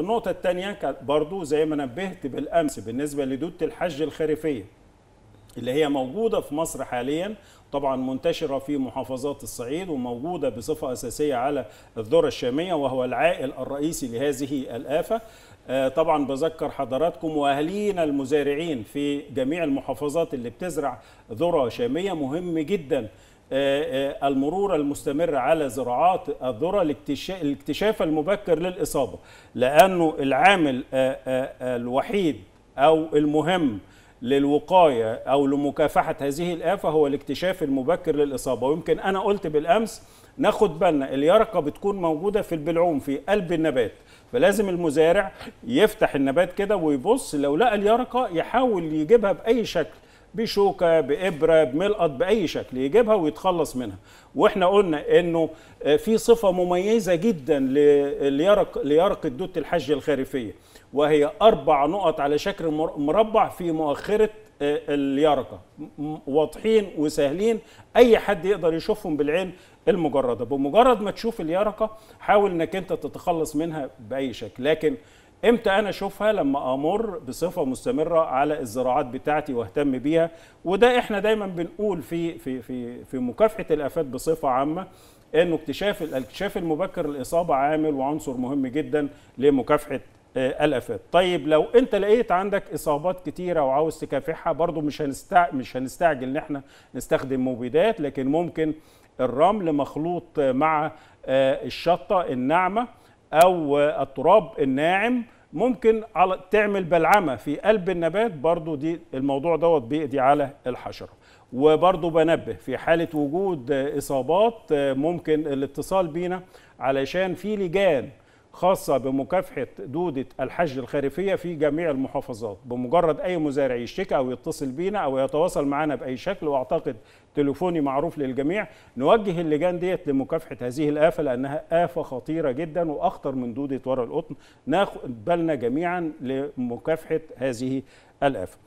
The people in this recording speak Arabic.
النقطة الثانية برضو زي ما نبهت بالأمس بالنسبة لدودة الحج الخريفية اللي هي موجودة في مصر حاليا طبعا منتشرة في محافظات الصعيد وموجودة بصفة أساسية على الذرة الشامية وهو العائل الرئيسي لهذه الآفة. طبعا بذكر حضراتكم واهالينا المزارعين في جميع المحافظات اللي بتزرع ذرة شامية. مهم جدا المرور المستمر على زراعات الذرة الاكتشاف المبكر للإصابة لأنه العامل الوحيد أو المهم للوقاية أو لمكافحة هذه الآفة هو الاكتشاف المبكر للإصابة. ويمكن أنا قلت بالأمس ناخد بالنا اليرقة بتكون موجودة في البلعوم في قلب النبات فلازم المزارع يفتح النبات كده ويبص لو لقى اليرقة يحاول يجيبها بأي شكل. بشوكة بإبرة بملقط بأي شكل يجيبها ويتخلص منها. وإحنا قلنا إنه في صفة مميزة جدا ليرق ليرقه دوده الحج الخريفية وهي أربع نقط على شكل مربع في مؤخرة اليرقة. واضحين وسهلين. أي حد يقدر يشوفهم بالعين المجردة. بمجرد ما تشوف اليرقة حاول إنك أنت تتخلص منها بأي شكل. لكن إمتى أنا اشوفها؟ لما أمر بصفة مستمرة على الزراعات بتاعتي واهتم بيها. وده إحنا دايما بنقول في في في في مكافحة الآفات بصفة عامة انه اكتشاف الاكتشاف المبكر للإصابة عامل وعنصر مهم جدا لمكافحة الآفات. طيب لو انت لقيت عندك إصابات كتيرة وعاوز تكافحها برضو مش هنستع... مش هنستعجل إن إحنا نستخدم مبيدات لكن ممكن الرمل مخلوط مع الشطة الناعمة أو التراب الناعم ممكن على تعمل بلعمة في قلب النبات برضو دي الموضوع دوت بيقضي على الحشرة. وبرضو بنبه في حالة وجود إصابات ممكن الاتصال بينا علشان في لجان خاصة بمكافحة دودة الحج الخريفية في جميع المحافظات بمجرد أي مزارع يشتكي أو يتصل بينا أو يتواصل معنا بأي شكل وأعتقد تليفوني معروف للجميع. نوجه اللجان ديت لمكافحة هذه الآفة لأنها آفة خطيرة جدا وأخطر من دودة ورق القطن. ناخد بالنا جميعا لمكافحة هذه الآفة.